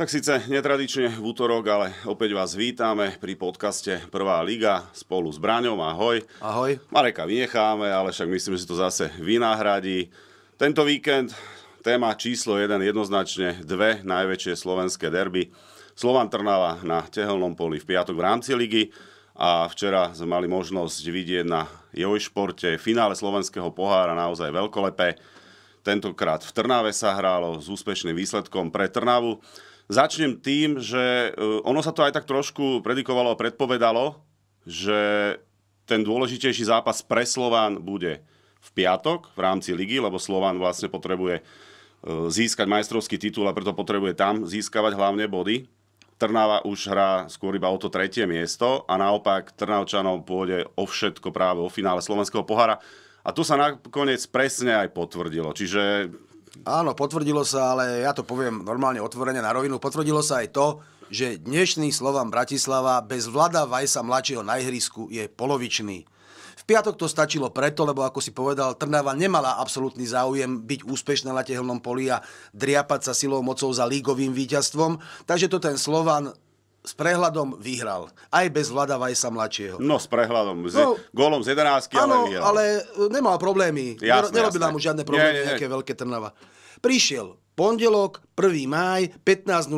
Tak síce netradične v útorok, ale opäť vás vítame pri podcaste Prvá liga spolu s Braňom. Ahoj. Ahoj. Mareka vynecháme, ale však myslím, že si to zase vynahradí. Tento víkend téma číslo 1 jednoznačne dve najväčšie slovenské derby. Slovan Trnava na tehelnom poli v piatok v rámci ligy a včera sme mali možnosť vidieť na športe finále slovenského pohára naozaj veľkolepé. Tentokrát v Trnave sa hrálo s úspešným výsledkom pre Trnavu. Začnem tým, že e, ono sa to aj tak trošku predikovalo a predpovedalo, že ten dôležitejší zápas pre Slován bude v piatok v rámci ligy, lebo Slován vlastne potrebuje e, získať majstrovský titul a preto potrebuje tam získavať hlavne body. Trnava už hrá skôr iba o to tretie miesto a naopak Trnavčanov pôjde o všetko práve o finále Slovenského pohára. A tu sa nakoniec presne aj potvrdilo. Čiže Áno, potvrdilo sa, ale ja to poviem normálne otvorene na rovinu, potvrdilo sa aj to, že dnešný Slovan Bratislava bez Vlada Vajsa mladšieho na ihrisku je polovičný. V piatok to stačilo preto, lebo ako si povedal, Trnava nemala absolútny záujem byť úspešná na tehelnom poli a driapať sa silou mocou za lígovým víťazstvom. Takže to ten Slovan s prehľadom vyhral. Aj bez Vlada Vajsa mladšieho. No s prehľadom. Z, no, gólom z 11, ale vyhral. ale nemal problémy. Jasné, Nerobila jasné. mu žiadne problémy, Nie, nie, nie. nejaké veľké Trnava. Prišiel pondelok, 1. máj, 15.00,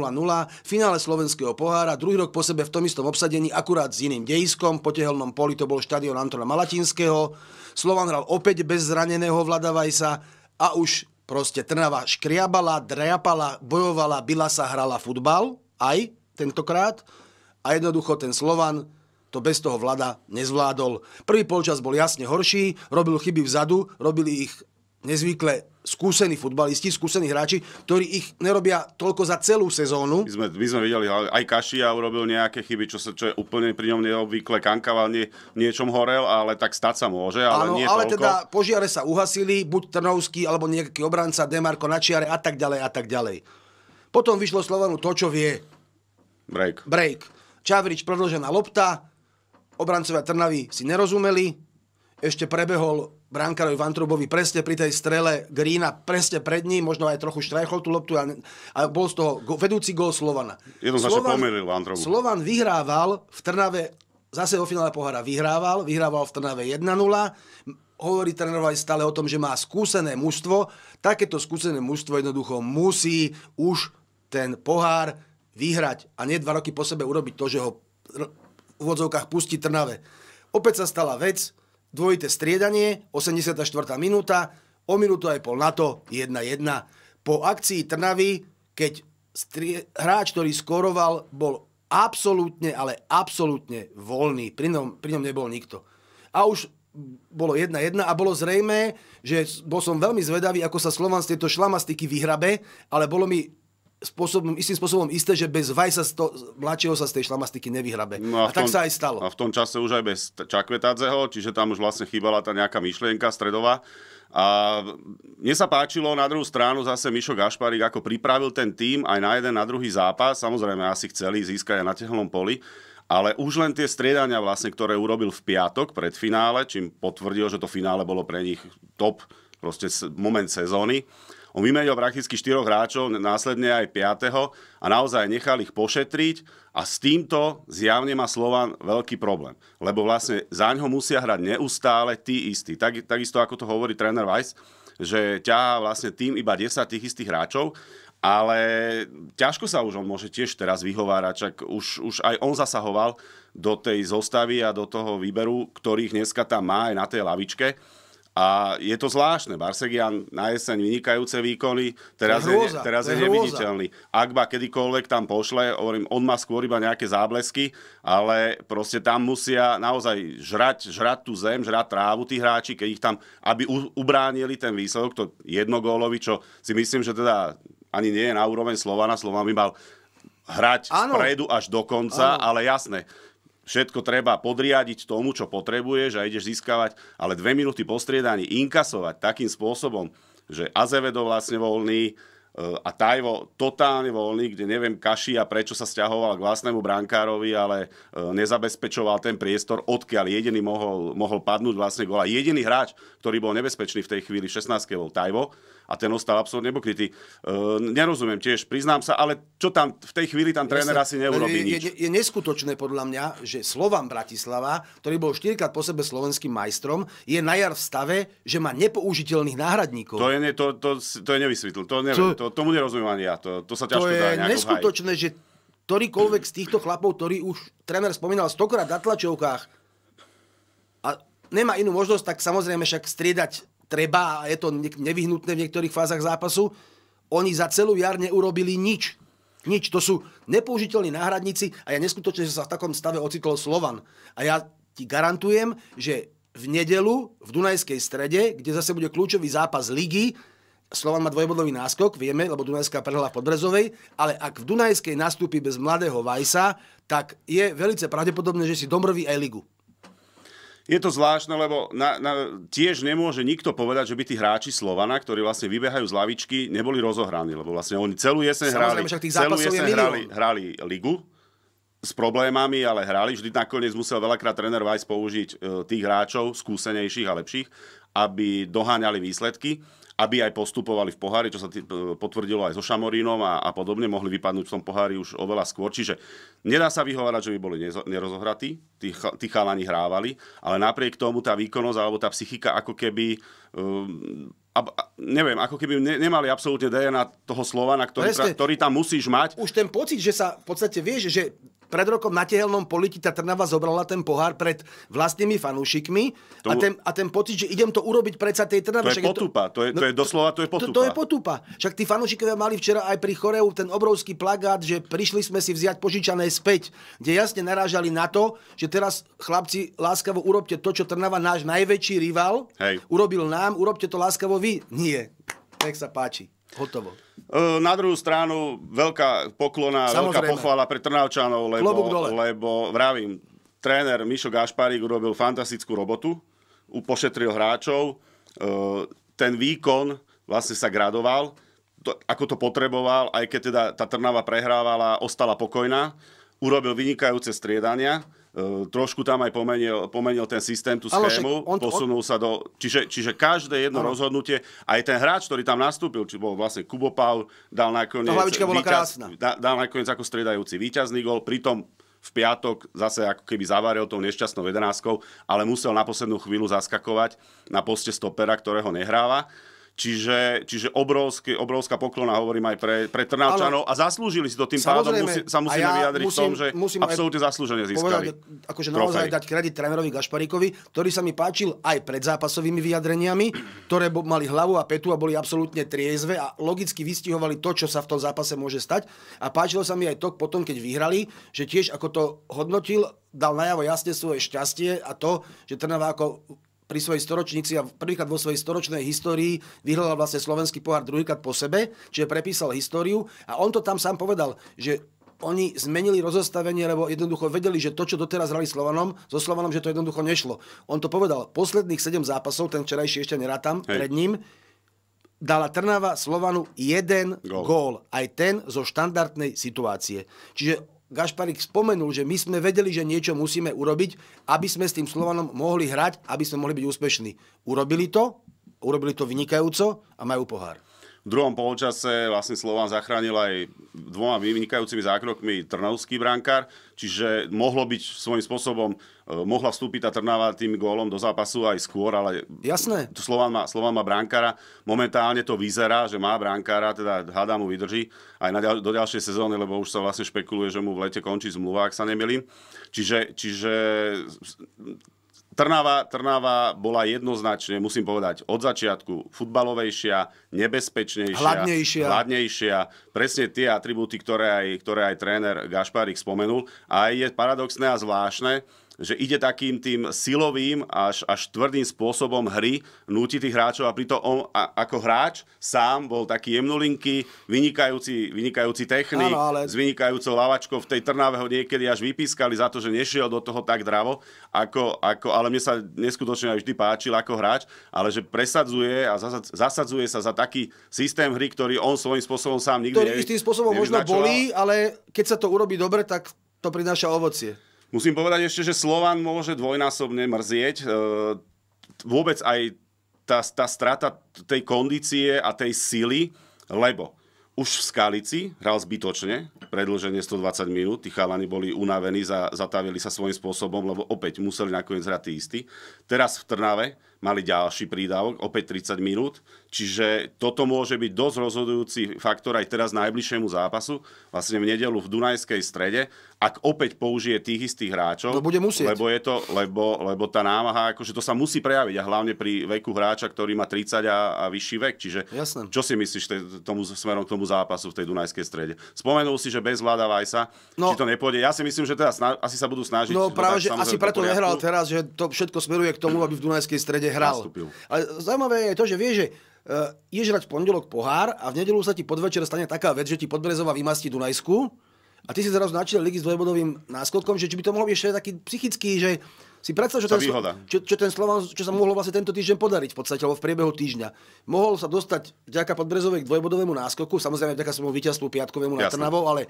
finále slovenského pohára, druhý rok po sebe v tom istom obsadení, akurát s iným dejiskom, po tehelnom poli to bol štadión Antona Malatinského. Slovan hral opäť bez zraneného Vlada Vajsa a už proste Trnava škriabala, drapala, bojovala, bila sa, hrala futbal, aj tentokrát. A jednoducho ten Slovan to bez toho vlada nezvládol. Prvý polčas bol jasne horší, robil chyby vzadu, robili ich nezvykle skúsení futbalisti, skúsení hráči, ktorí ich nerobia toľko za celú sezónu. My sme, my sme videli, aj Kašia urobil nejaké chyby, čo, sa, čo je úplne pri ňom neobvykle. Kankaval nie, niečom horel, ale tak stať sa môže, ale Áno, nie ale toľko. teda požiare sa uhasili, buď Trnovský, alebo nejaký obranca, Demarko na čiare a tak ďalej a tak ďalej. Potom vyšlo Slovanu to, čo vie. Break. break. Čavrič predložená lopta, obrancovia Trnavy si nerozumeli, ešte prebehol brankárovi Vantrubovi presne pri tej strele Grína, presne pred ním, možno aj trochu štrajchol tú loptu a, a bol z toho go, vedúci gól Slovana. Jednoznačne pomýlil Vantrubu. Slovan vyhrával v Trnave, zase vo finále pohára vyhrával, vyhrával v Trnave 1-0, hovorí tréner aj stále o tom, že má skúsené mužstvo. Takéto skúsené mužstvo jednoducho musí už ten pohár vyhrať a nie dva roky po sebe urobiť to, že ho v úvodzovkách pustí Trnave. Opäť sa stala vec, dvojité striedanie, 84. minúta, o minútu aj pol na to, 1-1. Po akcii Trnavy, keď strie- hráč, ktorý skoroval, bol absolútne, ale absolútne voľný. Pri ňom, pri ňom nebol nikto. A už bolo 1-1 a bolo zrejmé, že bol som veľmi zvedavý, ako sa Slovan z tejto šlamastiky vyhrabe, ale bolo mi spôsobom, istým spôsobom isté, že bez Vajsa z to, mladšieho sa z tej šlamastiky nevyhrabe. No a, tak tom- sa aj stalo. A v tom čase už aj bez Čakvetadzeho, čiže tam už vlastne chýbala tá nejaká myšlienka stredová. A mne sa páčilo na druhú stranu zase Mišo Gašparík, ako pripravil ten tým aj na jeden, na druhý zápas. Samozrejme, asi chceli získať aj na tehlnom poli. Ale už len tie striedania, vlastne, ktoré urobil v piatok pred finále, čím potvrdil, že to finále bolo pre nich top proste moment sezóny. On vymenil prakticky štyroch hráčov, následne aj piatého a naozaj nechal ich pošetriť a s týmto zjavne má Slovan veľký problém. Lebo vlastne za ňo musia hrať neustále tí istí. Tak, takisto ako to hovorí tréner Weiss, že ťahá vlastne tým iba 10 tých istých hráčov, ale ťažko sa už on môže tiež teraz vyhovárať, čak už, už aj on zasahoval do tej zostavy a do toho výberu, ktorých dneska tam má aj na tej lavičke. A je to zvláštne. Barsegian na jeseň vynikajúce výkony, teraz je je, hrôza, teraz je je hrôza. neviditeľný. Ak ba kedykoľvek tam pošle, hovorím, on má skôr iba nejaké záblesky, ale proste tam musia naozaj žrať, žrať tú zem, žrať trávu tí hráči, keď ich tam, aby u, ubránili ten výsledok, to jednogólovi, čo si myslím, že teda ani nie je na úroveň Slovana. Slovan by mal hrať Áno. vpredu až do konca, Áno. ale jasné, všetko treba podriadiť tomu, čo potrebuješ a ideš získavať, ale dve minúty po striedaní inkasovať takým spôsobom, že Azevedo vlastne voľný, a Tajvo totálne voľný, kde neviem Kašia prečo sa stiahoval k vlastnému brankárovi, ale nezabezpečoval ten priestor, odkiaľ jediný mohol, mohol padnúť vlastne gól. A jediný hráč, ktorý bol nebezpečný v tej chvíli 16 bol Tajvo a ten ostal absolútne nepokrytý. Uh, nerozumiem tiež, priznám sa, ale čo tam v tej chvíli tam tréner asi neurobí je, nič. Je, je neskutočné podľa mňa, že Slovan Bratislava, ktorý bol 4 krát po sebe slovenským majstrom, je na jar v stave, že má nepoužiteľných náhradníkov. To je, ne, to, to, to je nevysvetl. To, neviem, to, to, tomu nerozumiem ani ja. To, to sa ťažko to dá je neskutočné, že ktorýkoľvek z týchto chlapov, ktorý už tréner spomínal stokrát na tlačovkách a nemá inú možnosť, tak samozrejme však striedať treba a je to nevyhnutné v niektorých fázach zápasu, oni za celú jar neurobili nič. Nič. To sú nepoužiteľní náhradníci a ja neskutočne, že sa v takom stave ocitol Slovan. A ja ti garantujem, že v nedelu v Dunajskej strede, kde zase bude kľúčový zápas ligy, Slovan má dvojbodový náskok, vieme, lebo Dunajská prehrala v Podbrezovej, ale ak v Dunajskej nastúpi bez mladého Vajsa, tak je veľmi pravdepodobné, že si domrví aj ligu. Je to zvláštne, lebo na, na, tiež nemôže nikto povedať, že by tí hráči Slovana, ktorí vlastne vybehajú z lavičky, neboli rozohraní, lebo vlastne oni celú jeseň hrali, celú jeseň hrali, hrali ligu s problémami, ale hrali. Vždy nakoniec musel veľakrát tréner Weiss použiť e, tých hráčov, skúsenejších a lepších, aby doháňali výsledky aby aj postupovali v pohári, čo sa tý, potvrdilo aj so Šamorínom a, a podobne, mohli vypadnúť v tom pohári už oveľa skôr. Čiže nedá sa vyhovárať, že by boli nerozohratí, tí, tí chalani hrávali, ale napriek tomu tá výkonnosť alebo tá psychika ako keby um, a, a, neviem, ako keby ne, nemali absolútne DNA toho Slovana, ktorý, pra, ktorý tam musíš mať. Už ten pocit, že sa v podstate vieš, že pred rokom na Tehelnom politi tá Trnava zobrala ten pohár pred vlastnými fanúšikmi to... a, ten, a ten pocit, že idem to urobiť predsa tej Trnave. To je potupa, to, to, je, to je no, doslova, to je potupa. To, to je potupa. Však tí fanúšikovia mali včera aj pri Choreu ten obrovský plagát, že prišli sme si vziať požičané späť, kde jasne narážali na to, že teraz chlapci láskavo urobte to, čo Trnava, náš najväčší rival, Hej. urobil nám, urobte to láskavo vy. Nie. Nech sa páči. Hotovo. Na druhú stranu veľká poklona, Samozrejme. veľká pochvala pre Trnavčanov, lebo, lebo vravím, tréner Mišo Gašparík urobil fantastickú robotu, pošetril hráčov, ten výkon vlastne sa gradoval, to, ako to potreboval, aj keď teda tá Trnava prehrávala, ostala pokojná, urobil vynikajúce striedania, trošku tam aj pomenil, pomenil ten systém, tú schému, on, posunul on... sa do... Čiže, čiže každé jedno ano. rozhodnutie, aj ten hráč, ktorý tam nastúpil, či bol vlastne Kubo Pau, dal nakoniec... Tá hlavička bola víťaz, krásna. Da, dal nakoniec ako striedajúci víťazný gol, pritom v piatok zase ako keby zavaril tou nešťastnou jedenáctkou, ale musel na poslednú chvíľu zaskakovať na poste stopera, ktorého nehráva. Čiže, čiže obrovský, obrovská poklona, hovorím aj pre, pre Trnavčanov a zaslúžili si to tým pádom, musí, sa musíme ja vyjadriť musím, v tom, že musím absolútne zaslúžene získali. Povedať, akože naozaj dať kredit trénerovi Gašparíkovi, ktorý sa mi páčil aj pred zápasovými vyjadreniami, ktoré mali hlavu a petu a boli absolútne triezve a logicky vystihovali to, čo sa v tom zápase môže stať. A páčilo sa mi aj to potom, keď vyhrali, že tiež ako to hodnotil, dal najavo jasne svoje šťastie a to, že Trnava ako pri svojej storočnici a prvýkrát vo svojej storočnej histórii vyhral vlastne slovenský pohár druhýkrát po sebe, čiže prepísal históriu a on to tam sám povedal, že oni zmenili rozostavenie, lebo jednoducho vedeli, že to, čo doteraz hrali Slovanom, so Slovanom, že to jednoducho nešlo. On to povedal, posledných 7 zápasov, ten včerajší ešte nerátam, Hej. pred ním, dala Trnava Slovanu jeden gól. gól. Aj ten zo štandardnej situácie. Čiže Gašparik spomenul, že my sme vedeli, že niečo musíme urobiť, aby sme s tým Slovanom mohli hrať, aby sme mohli byť úspešní. Urobili to, urobili to vynikajúco a majú pohár. V druhom polčase vlastne Slovan zachránil aj dvoma vynikajúcimi zákrokmi Trnavský brankár, čiže mohlo byť svojím spôsobom, e, mohla vstúpiť tá Trnava tým gólom do zápasu aj skôr, ale Jasné. Slovan má, Slovan má brankára. Momentálne to vyzerá, že má brankára, teda hádá mu vydrží aj na, do ďalšej sezóny, lebo už sa vlastne špekuluje, že mu v lete končí zmluva, ak sa nemilím. Čiže, čiže Trnava, Trnava bola jednoznačne, musím povedať, od začiatku futbalovejšia, nebezpečnejšia, hladnejšia. hladnejšia. Presne tie atribúty, ktoré aj, ktoré aj tréner Gašparík spomenul. A je paradoxné a zvláštne, že ide takým tým silovým až, až tvrdým spôsobom hry, núti tých hráčov a pritom on a, ako hráč sám bol taký jemnulinky, vynikajúci, vynikajúci technik, Áno, ale... s vynikajúcou lavačkou v tej Trnave ho niekedy až vypískali za to, že nešiel do toho tak dravo, ako, ako, ale mne sa neskutočne aj vždy páčil ako hráč, ale že presadzuje a zasadzuje sa za taký systém hry, ktorý on svojím spôsobom sám nikdy Ktorý istým spôsobom možno bolí, ale keď sa to urobí dobre, tak to prináša ovocie. Musím povedať ešte, že Slovan môže dvojnásobne mrzieť. E, vôbec aj tá, tá strata tej kondície a tej sily, lebo už v Skalici hral zbytočne, predlženie 120 minút, tí chalani boli unavení, zatavili sa svojím spôsobom, lebo opäť museli nakoniec hrať tí istí. Teraz v Trnave mali ďalší prídavok, opäť 30 minút. Čiže toto môže byť dosť rozhodujúci faktor aj teraz najbližšiemu zápasu, vlastne v nedelu v Dunajskej strede, ak opäť použije tých istých hráčov. To bude musieť. Lebo, je to, lebo, lebo tá námaha, akože to sa musí prejaviť a hlavne pri veku hráča, ktorý má 30 a, a vyšší vek. Čiže Jasne. čo si myslíš tomu, smerom k tomu zápasu v tej Dunajskej strede? Spomenul si, že bez Vlada Vajsa, no, či to nepôjde. Ja si myslím, že teda sna- asi sa budú snažiť. No práve, že asi preto nehral teraz, že to všetko smeruje k tomu, aby v Dunajskej strede hral. Nastúpil. Ale zaujímavé je to, že vie, že uh, ideš hrať v pondelok pohár a v nedelu sa ti podvečer stane taká vec, že ti Podbrezová vymastí Dunajsku a ty si zrazu načítal ligy s dvojbodovým náskokom, že či by to mohlo byť ešte taký psychický, že si predstav, čo ten, čo, čo ten Slovan, čo sa mohlo vlastne tento týždeň podariť v podstate, alebo v priebehu týždňa. Mohol sa dostať vďaka Podbrezovej k dvojbodovému náskoku, samozrejme vďaka svojmu víťazstvu piatkovému na Trnavou, ale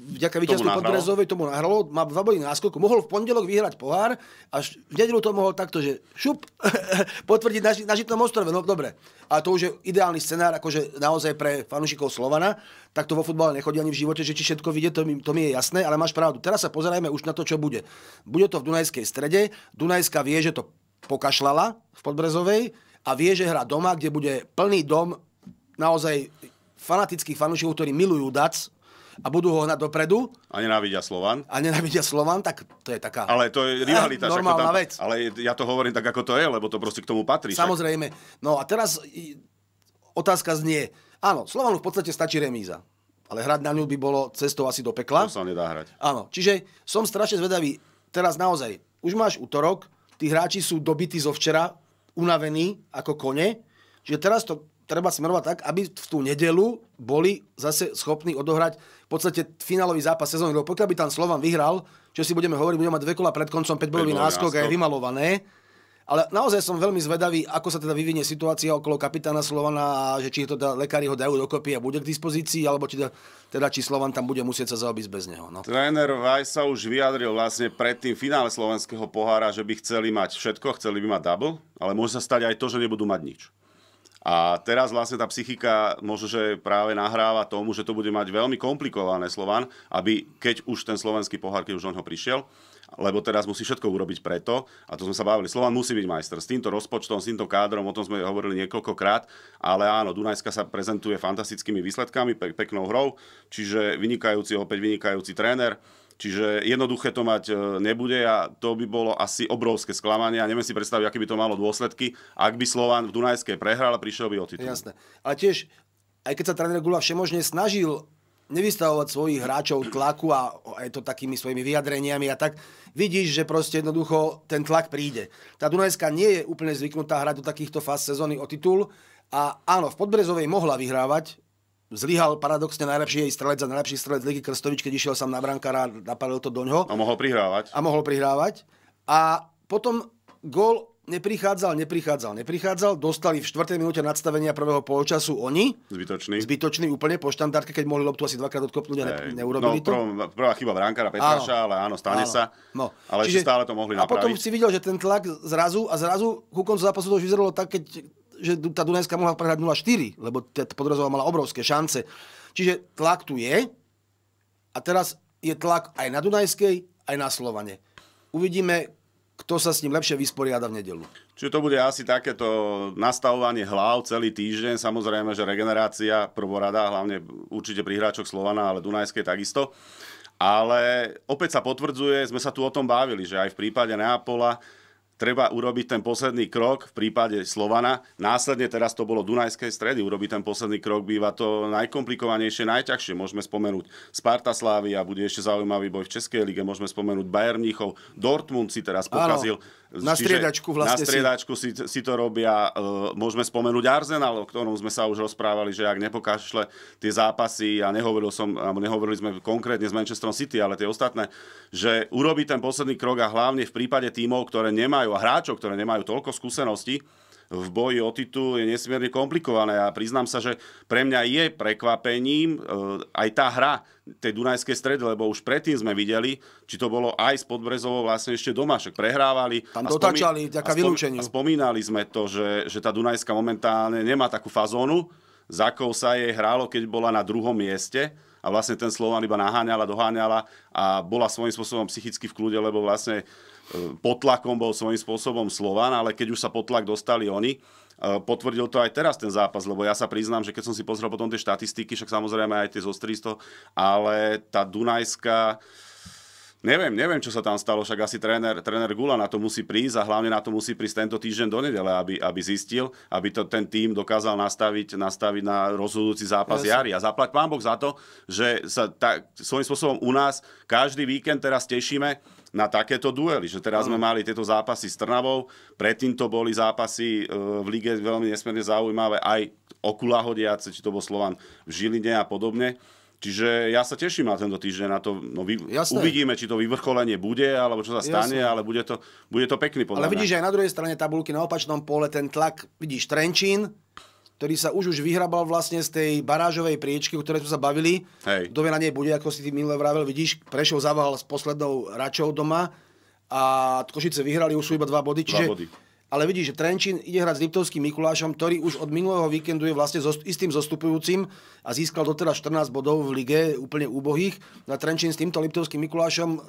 vďaka víťazstvu Podbrezovej tomu nahralo, má dva body náskoku, mohol v pondelok vyhrať pohár, až v nedelu to mohol takto, že šup, potvrdiť na, na Žitnom ostrove, no dobre. A to už je ideálny scenár, akože naozaj pre fanúšikov Slovana, tak to vo futbale nechodí ani v živote, že či všetko vidie, to mi, to mi je jasné, ale máš pravdu. Teraz sa pozerajme už na to, čo bude. Bude to v Dunajskej strede, Dunajska vie, že to pokašľala v Podbrezovej a vie, že hrá doma, kde bude plný dom naozaj fanatických fanúšikov, ktorí milujú DAC, a budú ho hnať dopredu. A nenávidia Slovan. A nenávidia Slovan, tak to je taká... Ale to je rivalita. Normálna tam, vec. Ale ja to hovorím tak, ako to je, lebo to proste k tomu patrí. Samozrejme. Však. No a teraz otázka znie. Áno, Slovanu v podstate stačí remíza. Ale hrať na ňu by bolo cestou asi do pekla. To sa nedá hrať. Áno, čiže som strašne zvedavý. Teraz naozaj, už máš útorok, tí hráči sú dobití zo včera, unavení ako kone. Čiže teraz to treba smerovať tak, aby v tú nedelu boli zase schopní odohrať v podstate finálový zápas sezóny. Lebo pokiaľ by tam Slovan vyhral, čo si budeme hovoriť, budeme mať dve kola pred koncom 5 bodový náskok a je vymalované. Ale naozaj som veľmi zvedavý, ako sa teda vyvinie situácia okolo kapitána Slovana a že či to teda lekári ho dajú dokopy a bude k dispozícii, alebo či teda, teda či Slovan tam bude musieť sa zaobísť bez neho. No. Tréner Vaj sa už vyjadril vlastne pred tým finále slovenského pohára, že by chceli mať všetko, chceli by mať double, ale môže sa stať aj to, že nebudú mať nič. A teraz vlastne tá psychika možno, že práve nahráva tomu, že to bude mať veľmi komplikované Slovan, aby keď už ten slovenský pohár, keď už on ho prišiel, lebo teraz musí všetko urobiť preto, a to sme sa bavili, Slovan musí byť majster. S týmto rozpočtom, s týmto kádrom, o tom sme hovorili niekoľkokrát, ale áno, Dunajska sa prezentuje fantastickými výsledkami, pe- peknou hrou, čiže vynikajúci, opäť vynikajúci tréner Čiže jednoduché to mať e, nebude a to by bolo asi obrovské sklamanie a neviem si predstaviť, aké by to malo dôsledky, ak by Slovan v Dunajskej prehral a prišiel by o titul. Jasné. Ale tiež, aj keď sa tréner Gula všemožne snažil nevystavovať svojich hráčov tlaku a aj to takými svojimi vyjadreniami a tak, vidíš, že proste jednoducho ten tlak príde. Tá Dunajská nie je úplne zvyknutá hrať do takýchto fáz sezóny o titul a áno, v Podbrezovej mohla vyhrávať, Zlyhal paradoxne najlepší jej strelec a najlepší strelec Ligy Krstovič, keď išiel sám na brankára a napadol to do ňoho. A mohol prihrávať. A mohol prihrávať. A potom gól neprichádzal, neprichádzal, neprichádzal. Dostali v 4. minúte nadstavenia prvého polčasu oni. Zbytočný. Zbytočný úplne po štandardke, keď mohli loptu asi dvakrát odkopnúť a ne, neurobili no, to. Prv, prvá chyba brankára Petraša, ale áno, stane áno. sa. No. Ale Čiže, stále to mohli napraviť. A potom si videl, že ten tlak zrazu a zrazu ku koncu zápasu to už vyzeralo tak, keď že tá Dunajská mohla prehrať 0-4, lebo Podrozová mala obrovské šance. Čiže tlak tu je a teraz je tlak aj na Dunajskej, aj na Slovane. Uvidíme, kto sa s ním lepšie vysporiada v nedelu. Čiže to bude asi takéto nastavovanie hlav celý týždeň. Samozrejme, že regenerácia prvorada, hlavne určite pri hráčoch Slovana, ale Dunajskej takisto. Ale opäť sa potvrdzuje, sme sa tu o tom bavili, že aj v prípade Neapola treba urobiť ten posledný krok v prípade Slovana. Následne teraz to bolo Dunajskej stredy, urobiť ten posledný krok býva to najkomplikovanejšie, najťažšie. Môžeme spomenúť Sparta Slávia, bude ešte zaujímavý boj v Českej lige, môžeme spomenúť Bayern Mníchov, Dortmund si teraz pokazil. Áno na striedačku vlastne Na striedačku si, si to robia. Uh, môžeme spomenúť Arsenal, o ktorom sme sa už rozprávali, že ak nepokašle tie zápasy, a nehovoril som, nehovorili sme konkrétne s Manchesterom City, ale tie ostatné, že urobí ten posledný krok a hlavne v prípade tímov, ktoré nemajú, a hráčov, ktoré nemajú toľko skúseností, v boji o titul je nesmierne komplikované a priznám sa, že pre mňa je prekvapením e, aj tá hra tej Dunajskej stredy, lebo už predtým sme videli, či to bolo aj s Podbrezovou vlastne ešte doma, však prehrávali. Tam dotačali, spomí- a, spomí- a spomínali sme to, že, že tá Dunajska momentálne nemá takú fazónu, za akou sa jej hrálo, keď bola na druhom mieste a vlastne ten Slovan iba naháňala, doháňala a bola svojím spôsobom psychicky v kľude, lebo vlastne pod tlakom bol svojím spôsobom Slovan, ale keď už sa pod tlak dostali oni, e, potvrdil to aj teraz ten zápas, lebo ja sa priznám, že keď som si pozrel potom tie štatistiky, však samozrejme aj tie zo 300, ale tá Dunajská, Neviem, neviem, čo sa tam stalo, však asi tréner, tréner Gula na to musí prísť a hlavne na to musí prísť tento týždeň do nedele, aby, aby zistil, aby to ten tým dokázal nastaviť, nastaviť na rozhodujúci zápas yes. jary. A zaplať pán Boh za to, že sa tak, svojím spôsobom u nás každý víkend teraz tešíme na takéto duely, že teraz sme mali tieto zápasy s Trnavou, predtým to boli zápasy e, v lige veľmi nesmierne zaujímavé, aj okulahodiace, či to bol Slovan v Žiline a podobne. Čiže ja sa teším na tento týždeň, na to, no vy, uvidíme, či to vyvrcholenie bude, alebo čo sa stane, Jasné. ale bude to, bude to pekný podľa Ale vidíš, že aj na druhej strane tabulky, na opačnom pole, ten tlak, vidíš, Trenčín, ktorý sa už už vyhrabal vlastne z tej barážovej priečky, o ktorej sme sa bavili. Hej. Kto vie na nej bude, ako si ty minule vravel, vidíš, Prešov zaval s poslednou račou doma a Košice vyhrali, už sú iba dva body. Čiže, dva body. Ale vidíš, že Trenčín ide hrať s Liptovským Mikulášom, ktorý už od minulého víkendu je vlastne so istým zostupujúcim a získal doteraz 14 bodov v lige úplne úbohých. Na Trenčín s týmto Liptovským Mikulášom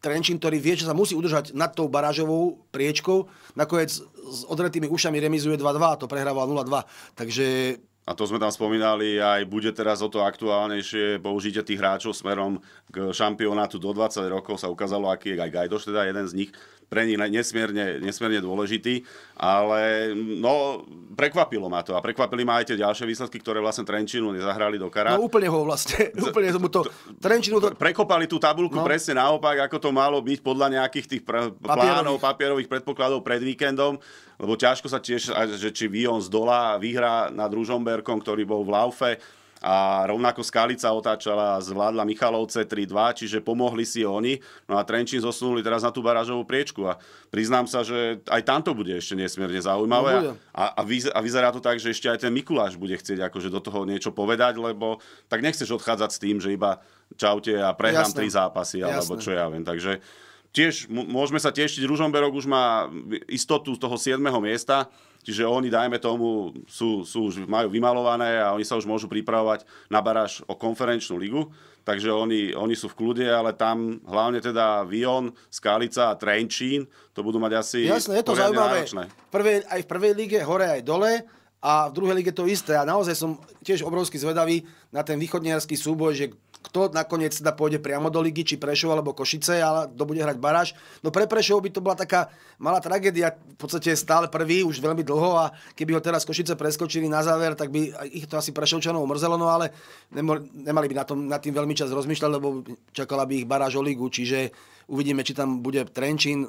Trenčín, ktorý vie, že sa musí udržať nad tou barážovou priečkou. Nakoniec s odretými ušami remizuje 2-2 to prehrával 0-2. Takže a to sme tam spomínali, aj bude teraz o to aktuálnejšie použitie tých hráčov smerom k šampionátu do 20 rokov. Sa ukázalo, aký je aj Gajdoš, teda jeden z nich pre nich nesmierne, nesmierne dôležitý, ale no, prekvapilo ma to a prekvapili ma aj tie ďalšie výsledky, ktoré vlastne Trenčinu nezahrali do karát. No úplne ho vlastne, úplne mu to, Trenčinu to... Prekopali tú tabulku no. presne naopak, ako to malo byť podľa nejakých tých pr- plánov, papierových predpokladov pred víkendom, lebo ťažko sa tiež, že či Vion z dola vyhrá nad Ružomberkom, ktorý bol v Laufe, a rovnako Skalica otáčala, zvládla Michalovce 3-2, čiže pomohli si oni. No a Trenčín zosunuli teraz na tú barážovú priečku a priznám sa, že aj tamto bude ešte nesmierne zaujímavé. No, a, a, a vyzerá to tak, že ešte aj ten Mikuláš bude chcieť akože do toho niečo povedať, lebo tak nechceš odchádzať s tým, že iba čaute a prehrám Jasné. tri zápasy, alebo Jasné. čo ja viem. Takže tiež môžeme sa tešiť, Ružomberok už má istotu z toho 7. miesta, Čiže oni, dajme tomu, sú, sú už majú vymalované a oni sa už môžu pripravovať na baráž o konferenčnú ligu. Takže oni, oni sú v kľude, ale tam hlavne teda Vion, Skalica a Trenčín, to budú mať asi Jasné, je to zaujímavé. Prvé, aj v prvej lige, hore aj dole a v druhej lige to isté. A naozaj som tiež obrovsky zvedavý na ten východniarský súboj, že kto nakoniec teda pôjde priamo do ligy, či Prešov alebo Košice, ale kto bude hrať baráž. No pre Prešov by to bola taká malá tragédia, v podstate stále prvý, už veľmi dlho a keby ho teraz Košice preskočili na záver, tak by ich to asi Prešovčanov mrzelo, no ale nemali by na, tom, na tým veľmi čas rozmýšľať, lebo čakala by ich baráž o ligu, čiže uvidíme, či tam bude Trenčín,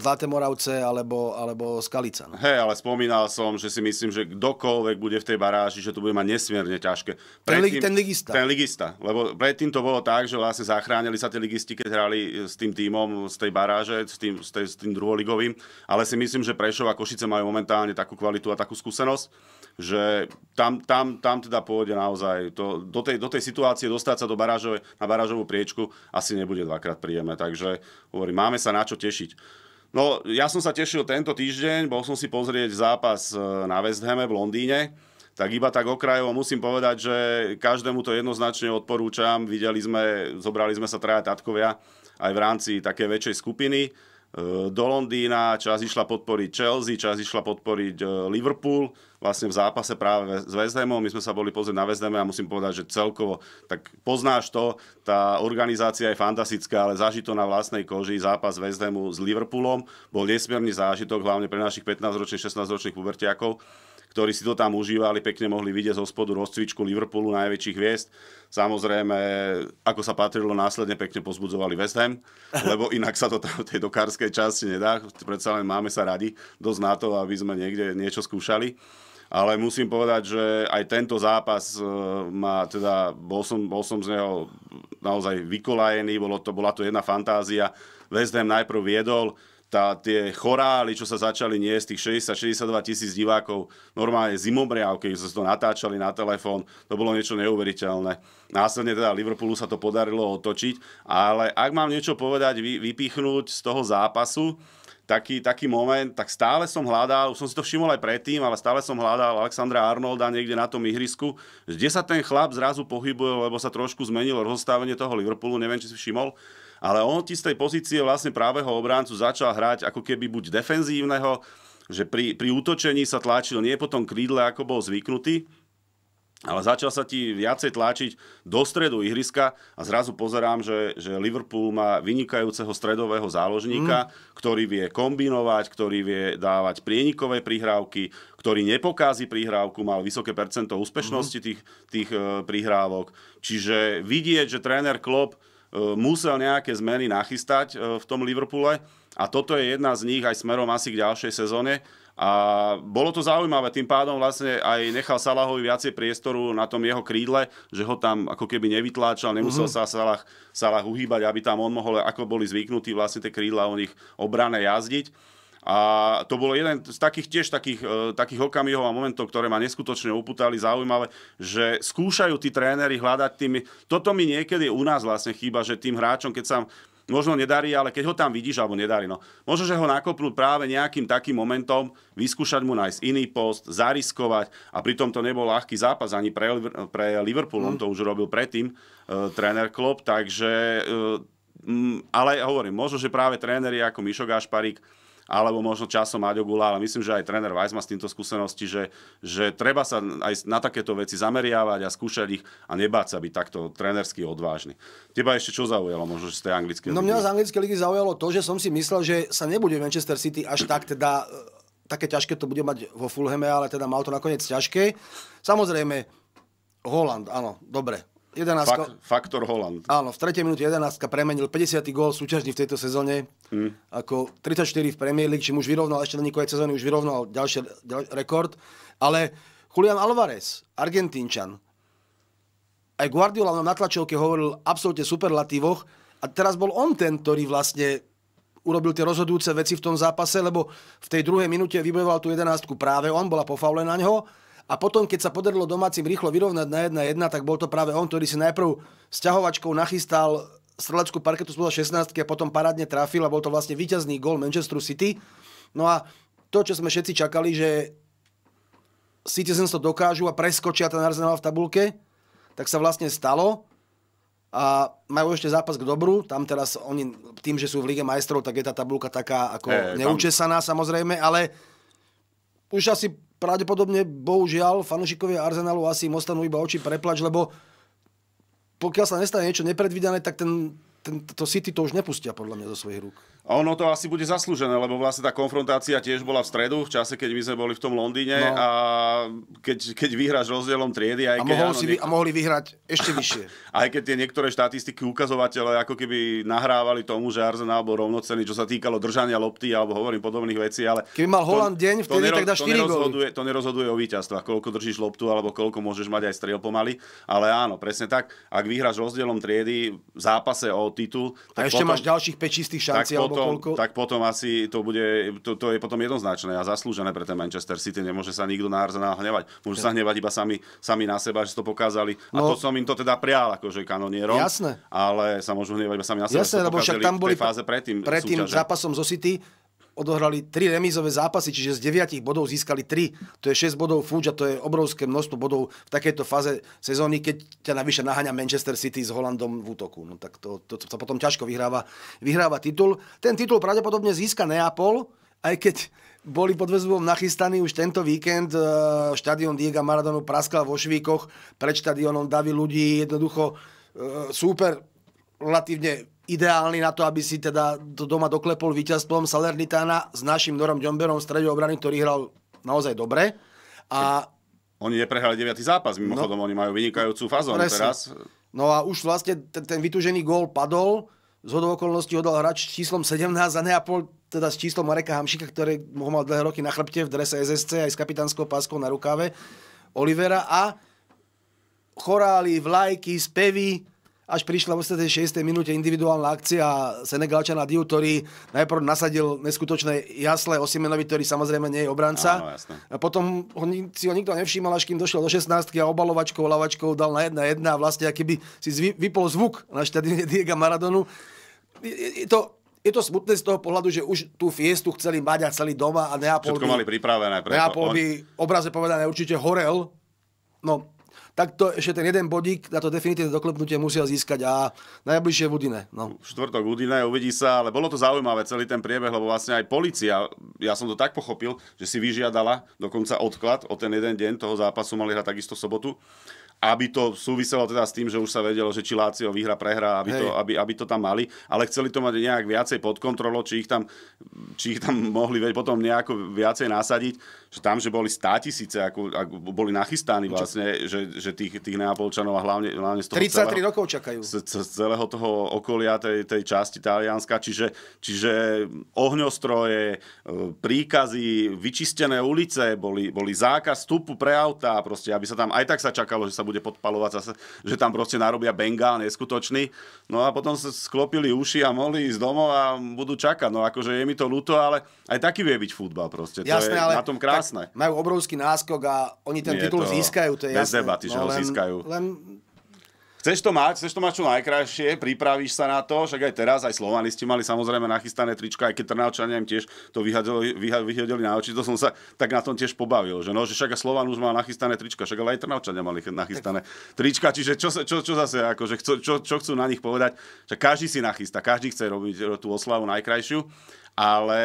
Zlaté Moravce alebo, alebo Skalica. No. Hej, ale spomínal som, že si myslím, že kdokoľvek bude v tej baráži, že to bude mať nesmierne ťažké. Predtým, ten, ten ligista. Ten ligista. Lebo predtým to bolo tak, že vlastne zachránili sa tie ligisti, keď hrali s tým tímom z tej baráže, s tým, s, tej, s tým druholigovým. Ale si myslím, že Prešov a Košice majú momentálne takú kvalitu a takú skúsenosť, že tam, tam, tam teda pôjde naozaj to, do, tej, do tej situácie dostať sa do barážové, na barážovú priečku asi nebude dvakrát príjemné. Takže hovorím, máme sa na čo tešiť. No, ja som sa tešil tento týždeň, bol som si pozrieť zápas e, na West Hame v Londýne, tak iba tak okrajovo musím povedať, že každému to jednoznačne odporúčam. Videli sme, zobrali sme sa traja tatkovia aj v rámci také väčšej skupiny. Do Londýna, čas išla podporiť Chelsea, čas išla podporiť Liverpool, vlastne v zápase práve s West Hamom. My sme sa boli pozrieť na West Ham a musím povedať, že celkovo, tak poznáš to, tá organizácia je fantastická, ale zažiť to na vlastnej koži, zápas West Hamu s Liverpoolom, bol nesmierny zážitok, hlavne pre našich 15-ročných, 16-ročných pubertiakov ktorí si to tam užívali, pekne mohli vidieť zo spodu rozcvičku Liverpoolu najväčších hviezd. Samozrejme, ako sa patrilo, následne pekne pozbudzovali West Ham, lebo inak sa to tam v tej dokárskej časti nedá. Predsa len máme sa radi dosť na to, aby sme niekde niečo skúšali. Ale musím povedať, že aj tento zápas e, má teda, bol som, bol som z neho naozaj vykolajený, bolo to, bola to jedna fantázia. West Ham najprv viedol, tá, tie chorály, čo sa začali niesť, tých 60-62 tisíc divákov, normálne zimomriavky, že sa to natáčali na telefón, to bolo niečo neuveriteľné. Následne teda Liverpoolu sa to podarilo otočiť, ale ak mám niečo povedať, vy, vypichnúť z toho zápasu, taký, taký moment, tak stále som hľadal, už som si to všimol aj predtým, ale stále som hľadal Alexandra Arnolda niekde na tom ihrisku, kde sa ten chlap zrazu pohybuje, lebo sa trošku zmenilo rozstavenie toho Liverpoolu, neviem, či si všimol ale on ti z tej pozície vlastne právého obráncu začal hrať ako keby buď defenzívneho, že pri, pri útočení sa tlačil nie po tom krídle, ako bol zvyknutý, ale začal sa ti viacej tlačiť do stredu ihriska a zrazu pozerám, že, že Liverpool má vynikajúceho stredového záložníka, mm. ktorý vie kombinovať, ktorý vie dávať prienikové prihrávky, ktorý nepokází prihrávku, mal vysoké percento úspešnosti mm. tých, tých uh, prihrávok. Čiže vidieť, že tréner Klopp musel nejaké zmeny nachystať e, v tom Liverpoole a toto je jedna z nich aj smerom asi k ďalšej sezóne. A bolo to zaujímavé, tým pádom vlastne aj nechal Salahovi viacej priestoru na tom jeho krídle, že ho tam ako keby nevytláčal, nemusel uh-huh. sa Salah, Salah uhýbať, aby tam on mohol, ako boli zvyknutí vlastne tie krídla o nich obrane jazdiť. A to bolo jeden z takých tiež takých, uh, takých okamihov a momentov, ktoré ma neskutočne uputali, zaujímavé, že skúšajú tí tréneri hľadať tými... Toto mi niekedy u nás vlastne chýba, že tým hráčom, keď sa možno nedarí, ale keď ho tam vidíš, alebo nedarí, no, možno, že ho nakopnúť práve nejakým takým momentom, vyskúšať mu nájsť iný post, zariskovať a pritom to nebol ľahký zápas ani pre, pre Liverpool, mm. on to už robil predtým, uh, tréner Klopp, takže... Uh, ale hovorím, možno, že práve tréneri ako Mišo Gašparík alebo možno časom Aďo Gula, ale myslím, že aj tréner Weiss má s týmto skúsenosti, že, že treba sa aj na takéto veci zameriavať a skúšať ich a nebáť sa byť takto trénersky odvážny. Teba ešte čo zaujalo, možno z tej anglické No mňa z anglické ligy zaujalo to, že som si myslel, že sa nebude Manchester City až tak teda e, také ťažké to bude mať vo Fulhame, ale teda mal to nakoniec ťažké. Samozrejme, Holland, áno, dobre, 11. Fak, faktor Holland. Áno, v 3. minúte 11 premenil 50. gól súťažný v tejto sezóne. Hmm. Ako 34 v Premier League, čím už vyrovnal, ešte na niekoľko sezóny už vyrovnal ďalší ďal, rekord. Ale Julian Alvarez, Argentínčan, aj Guardiola na tlačovke hovoril absolútne superlatívoch a teraz bol on ten, ktorý vlastne urobil tie rozhodujúce veci v tom zápase, lebo v tej druhej minúte vybojoval tú jedenáctku práve on, bola po faule na neho a potom, keď sa podarilo domácim rýchlo vyrovnať na 1-1, tak bol to práve on, ktorý si najprv sťahovačkou nachystal streleckú parketu spoza 16 a potom parádne trafil a bol to vlastne víťazný gol Manchester City. No a to, čo sme všetci čakali, že Citizens to dokážu a preskočia ten Arsenal v tabulke, tak sa vlastne stalo a majú ešte zápas k dobru. Tam teraz oni, tým, že sú v Lige majstrov, tak je tá tabulka taká ako e, neučesaná tam... samozrejme, ale už asi pravdepodobne, bohužiaľ, fanúšikovia Arsenalu asi im ostanú iba oči preplač, lebo pokiaľ sa nestane niečo nepredvídané, tak ten, ten, to City to už nepustia podľa mňa zo svojich rúk. A ono to asi bude zaslúžené, lebo vlastne tá konfrontácia tiež bola v stredu, v čase, keď my sme boli v tom Londýne no. a keď, keď vyhráš rozdielom triedy... Aj a, keď, mohol áno, si, niek- a mohli vyhrať ešte vyššie. aj keď tie niektoré štatistiky, ukazovatele ako keby nahrávali tomu, že Arsenal bol rovnocený, čo sa týkalo držania lopty alebo hovorím podobných vecí, ale... Keby mal Holland deň, vtedy to, tak dá 4 to nerozhoduje, to nerozhoduje o víťazstvách, koľko držíš loptu alebo koľko môžeš mať aj striel pomaly, ale áno, presne tak. Ak vyhráš rozdielom triedy v zápase o titul... a ešte potom, máš ďalších 5 čistých šancí alebo potom, koľko? Tak potom asi to bude, to, to je potom jednoznačné a zaslúžené pre ten Manchester City. Nemôže sa nikto na Arsenal hnevať. Môžu ja. sa hnevať iba sami, sami na seba, že to pokazali. No, a to som im to teda prial, akože kanonierom. Jasné. Ale sa môžu hnevať iba sami na seba. Jasné, lebo však tam boli fáze predtým, predtým zápasom zo City odohrali tri remízové zápasy, čiže z 9 bodov získali 3. To je 6 bodov fúč a to je obrovské množstvo bodov v takejto fáze sezóny, keď ťa navyše naháňa Manchester City s Holandom v útoku. No tak to, to, sa potom ťažko vyhráva, vyhráva titul. Ten titul pravdepodobne získa Neapol, aj keď boli pod väzbom nachystaní už tento víkend. E, štadión Diego Maradonu praskal vo Švíkoch, pred štadiónom davy ľudí, jednoducho e, súper relatívne ideálny na to, aby si teda to doma doklepol víťazstvom Salernitana s našim Norom Ďomberom v strede obrany, ktorý hral naozaj dobre. A... Oni neprehrali 9. zápas, mimochodom, no, oni majú vynikajúcu fazónu teraz. No a už vlastne ten, ten vytúžený gól padol, z hodou okolností ho dal hráč číslom 17 za Neapol, teda s číslom Mareka Hamšika, ktorý ho mal dlhé roky na chrbte v drese SSC aj s kapitánskou páskou na rukáve Olivera a chorály, vlajky, spevy, až prišla v 6. minúte individuálna akcia Senegalčana Diu, ktorý najprv nasadil neskutočné jasle Osimenovi, ktorý samozrejme nie je obranca. Áno, a potom ho, si ho nikto nevšímal, až kým došiel do 16 a obalovačkou, lavačkou dal na jedna jedna a vlastne akýby si vypol zvuk na štadióne Diega Maradonu. Je, je, to, je to smutné z toho pohľadu, že už tú fiestu chceli mať a celý doma a Neapol Všetko by, mali pripravené. Preto. Neapol by, obraze povedané, určite horel. No, tak to ešte ten jeden bodík na to definitívne doklepnutie musia získať a najbližšie v Udine. No. Štvrtok Udine, uvidí sa, ale bolo to zaujímavé celý ten priebeh, lebo vlastne aj policia, ja som to tak pochopil, že si vyžiadala dokonca odklad o ten jeden deň toho zápasu, mali hrať takisto sobotu aby to súviselo teda s tým, že už sa vedelo, že či Lácio vyhra, prehrá, aby to, aby, aby to tam mali, ale chceli to mať nejak viacej pod kontrolou, či ich tam, či ich tam mohli potom nejako viacej nasadiť, že tam, že boli státisíce, ako, ako boli nachystáni vlastne, že, že tých, tých Neapolčanov a hlavne, hlavne z toho 33 celého, rokov čakajú. Z, z celého toho okolia tej, tej časti Talianska, čiže, čiže ohňostroje, e, príkazy, vyčistené ulice, boli, boli zákaz vstupu pre auta, proste, aby sa tam aj tak sa čakalo, že sa bude podpalovať zase, že tam proste narobia bengál neskutočný. No a potom sa sklopili uši a mohli ísť domov a budú čakať. No akože je mi to ľúto, ale aj taký vie byť futbal proste. Jasné, to je ale na tom krásne. Majú obrovský náskok a oni ten Nie titul to získajú, to je bez jasné. debaty, že no, ho len, získajú. Len Chceš to mať, chceš to mať čo najkrajšie, pripravíš sa na to, však aj teraz, aj Slovanisti mali samozrejme nachystané trička, aj keď Trnavčania im tiež to vyhodili, vyhodili na oči, to som sa tak na tom tiež pobavil, že no, že však Slovan už mal nachystané trička, však ale aj Trnavčania mali nachystané trička, čiže čo, čo, čo zase, akože čo, čo, čo chcú na nich povedať, že každý si nachystá, každý chce robiť tú oslavu najkrajšiu, ale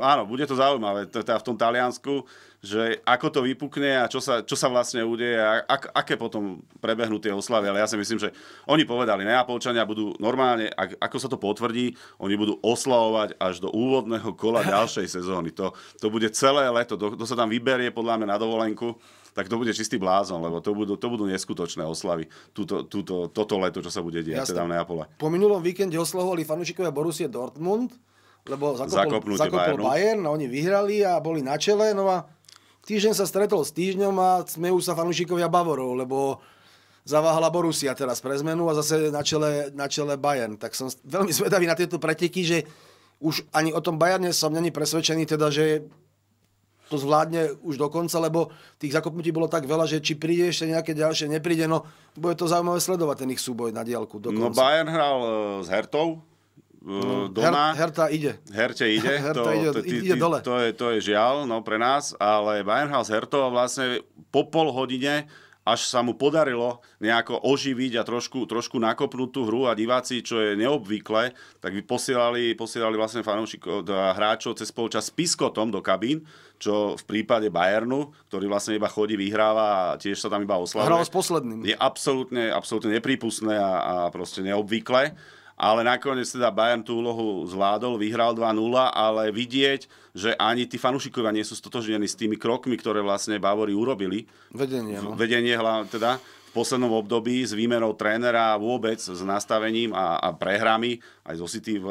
áno, bude to zaujímavé, teda v tom Taliansku, že ako to vypukne a čo sa, čo sa vlastne udeje a ak, aké potom prebehnú tie oslavy. Ale ja si myslím, že oni povedali, Neapolčania budú normálne, ak, ako sa to potvrdí, oni budú oslavovať až do úvodného kola ďalšej sezóny. To, to bude celé leto, to, to sa tam vyberie podľa mňa na dovolenku tak to bude čistý blázon, lebo to budú, to budú neskutočné oslavy, túto, túto, toto leto, čo sa bude diať teda v Neapole. Po minulom víkende oslavovali fanúšikovia Borussia Dortmund, lebo zakopol, zakopol Bayern, a oni vyhrali a boli na čele, no a týždeň sa stretol s týždňom a smejú sa fanúšikovia Bavorov, lebo zaváhala Borussia teraz pre zmenu a zase na čele, na čele Bayern. Tak som veľmi zvedavý na tieto preteky, že už ani o tom Bayerne som není presvedčený, teda, že to zvládne už do konca, lebo tých zakopnutí bolo tak veľa, že či príde ešte nejaké ďalšie, nepríde, no bude to zaujímavé sledovať ten ich súboj na diálku. Do no, konca. No Bayern hral uh, s Hertou, No, doma. Her, herta ide. Herte ide. Herta to, ide, to, ty, ide dole. To je, to je žiaľ no, pre nás, ale Bayern hral s Hertou a vlastne po pol hodine až sa mu podarilo nejako oživiť a trošku, trošku nakopnúť tú hru a diváci, čo je neobvykle, tak by posielali, posielali vlastne fanúšikov, hráčov cez polčas s piskotom do kabín, čo v prípade Bayernu, ktorý vlastne iba chodí, vyhráva a tiež sa tam iba oslavuje. Hral s posledným. Je absolútne, absolútne neprípustné a, a proste neobvyklé ale nakoniec teda Bayern tú úlohu zvládol, vyhral 2-0, ale vidieť, že ani tí fanúšikovia nie sú stotožnení s tými krokmi, ktoré vlastne Bavori urobili. Vedenie, no. Vedenie teda poslednom období s výmenou trénera vôbec s nastavením a, a prehrami aj zo City v,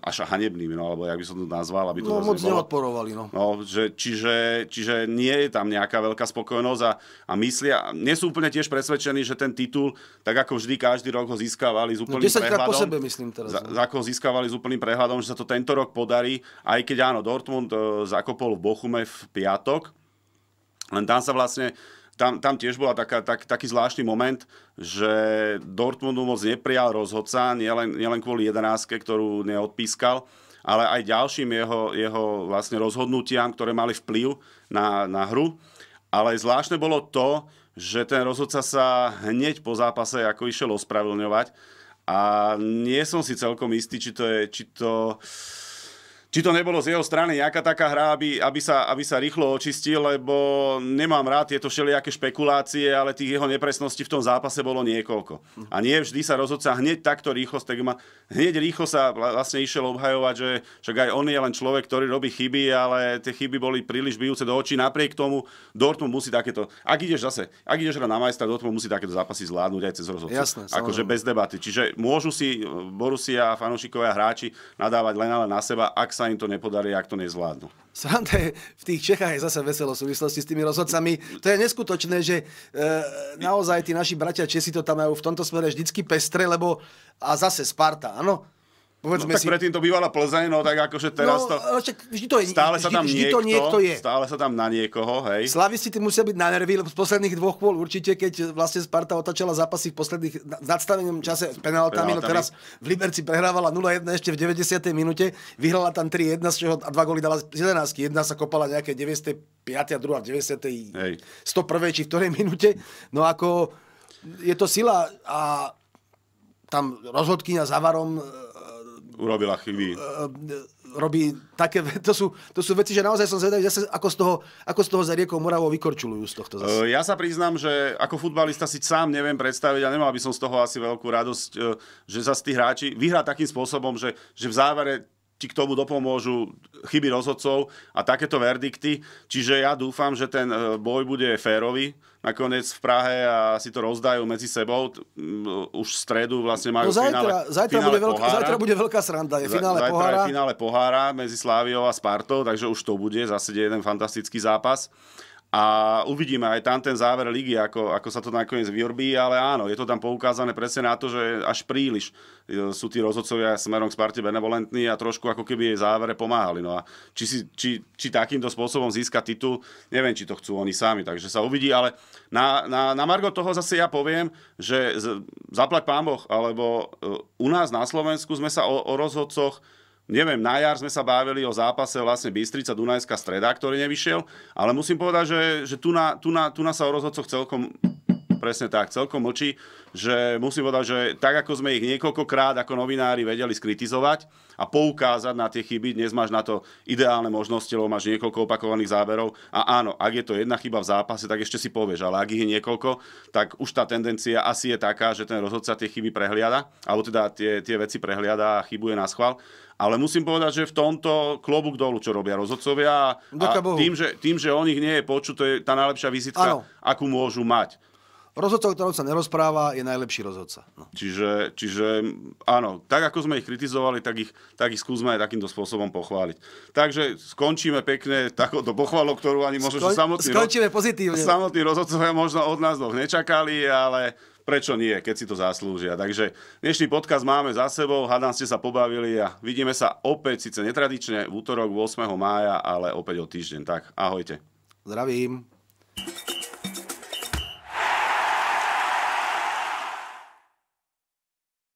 až hanebnými, no, alebo jak by som to nazval. Aby to no moc neodporovali. No. No, že, čiže, čiže nie je tam nejaká veľká spokojnosť a, a myslia, nie sú úplne tiež presvedčení, že ten titul, tak ako vždy každý rok ho získavali s no, úplným no, prehľadom. po sebe, myslím teraz. Za, no. ako ho získavali s úplným prehľadom, že sa to tento rok podarí, aj keď áno, Dortmund uh, zakopol v Bochume v piatok, len tam sa vlastne tam, tam tiež bola taká, tak, taký zvláštny moment, že Dortmundu moc neprijal rozhodca, nielen, nielen kvôli 11, ktorú neodpískal, ale aj ďalším jeho, jeho vlastne rozhodnutiam, ktoré mali vplyv na, na hru. Ale zvláštne bolo to, že ten rozhodca sa hneď po zápase ako išiel ospravedlňovať a nie som si celkom istý, či to je, či to či to nebolo z jeho strany nejaká taká hra, aby, aby, sa, aby sa rýchlo očistil, lebo nemám rád tieto všelijaké špekulácie, ale tých jeho nepresností v tom zápase bolo niekoľko. A nie vždy sa rozhodca hneď takto rýchlo stegma, hneď rýchlo sa vlastne išiel obhajovať, že však aj on je len človek, ktorý robí chyby, ale tie chyby boli príliš bijúce do očí. Napriek tomu Dortmund musí takéto, ak ideš zase, ak ideš na majstra, Dortmund musí takéto zápasy zvládnuť aj cez rozhodcu. Jasné, akože bez debaty. Čiže môžu si Borussia a fanúšikovia hráči nadávať len ale na seba, ak sa sa im to nepodarí, ak to nezvládnu. Sranda v tých Čechách je zase veselo v súvislosti s tými rozhodcami. To je neskutočné, že e, naozaj tí naši bratia Česi to tam majú v tomto smere vždycky pestre, lebo a zase Sparta, áno, Povedzme no, tak si... predtým to bývala Plzeň, no tak akože teraz no, to... Vždy to je, stále sa tam vždy, niekto, to niekto je. Stále sa tam na niekoho, hej. Slavisti musia byť na nervy, lebo z posledných dvoch kôl určite, keď vlastne Sparta otačala zápasy v posledných nadstavenom čase s penaltami, no teraz v Liberci prehrávala 0-1 ešte v 90. minúte, vyhrala tam 3-1, z čoho dva góly dala z 11. Jedna sa kopala nejaké 95. a druhá v 90. Hej. 101. či v ktorej minúte. No ako je to sila a tam rozhodkyňa za varom urobila chyby. Robí také, to sú, to sú veci, že naozaj som zvedavý, zase ako z toho, ako z toho za riekou Moravou vykorčulujú z tohto zase. Ja sa priznám, že ako futbalista si sám neviem predstaviť a nemal by som z toho asi veľkú radosť, že sa tí hráči vyhrá takým spôsobom, že, že v závere ti k tomu dopomôžu chyby rozhodcov a takéto verdikty. Čiže ja dúfam, že ten e, boj bude férový nakoniec v Prahe a si to rozdajú medzi sebou. Už v stredu vlastne majú no zajtra, finále, zajtra, finále bude veľká, zajtra bude veľká sranda. Je finále zajtra pohára. je finále pohára medzi Sláviou a Spartou, takže už to bude zase jeden fantastický zápas a uvidíme aj tam ten záver ligy, ako, ako sa to nakoniec vyrbí, ale áno, je to tam poukázané presne na to, že až príliš e, sú tí rozhodcovia smerom k Sparte benevolentní a trošku ako keby jej závere pomáhali. No a či, si, či, či takýmto spôsobom získa titul, neviem, či to chcú oni sami, takže sa uvidí, ale na, na, na Margo toho zase ja poviem, že zaplať pán Boh, alebo e, u nás na Slovensku sme sa o, o rozhodcoch neviem, na jar sme sa bavili o zápase vlastne Bystrica Dunajská streda, ktorý nevyšiel, ale musím povedať, že, že tu, na, tu, na, tu na sa o rozhodcoch celkom presne tak, celkom mlčí, že musím povedať, že tak ako sme ich niekoľkokrát ako novinári vedeli skritizovať a poukázať na tie chyby, dnes máš na to ideálne možnosti, lebo máš niekoľko opakovaných záberov a áno, ak je to jedna chyba v zápase, tak ešte si povieš, ale ak ich je niekoľko, tak už tá tendencia asi je taká, že ten rozhodca tie chyby prehliada, alebo teda tie, tie veci prehliada a chybuje na schvál. Ale musím povedať, že v tomto klobúk dolu, čo robia rozhodcovia a tým že, tým, že o nich nie je počuť, to je tá najlepšia vizitka, ano. akú môžu mať. Rozhodca, o ktorom sa nerozpráva, je najlepší rozhodca. No. Čiže, čiže áno, tak ako sme ich kritizovali, tak ich, tak ich skúsme aj takýmto spôsobom pochváliť. Takže skončíme pekne takouto pochvalou, ktorú ani možno, Skon, že samotní, skončíme pozitívne. samotní rozhodcovia možno od nás dvoch nečakali, ale prečo nie, keď si to zaslúžia. Takže dnešný podcast máme za sebou, hádam ste sa pobavili a vidíme sa opäť, síce netradične, v útorok 8. mája, ale opäť o týždeň. Tak, ahojte. Zdravím.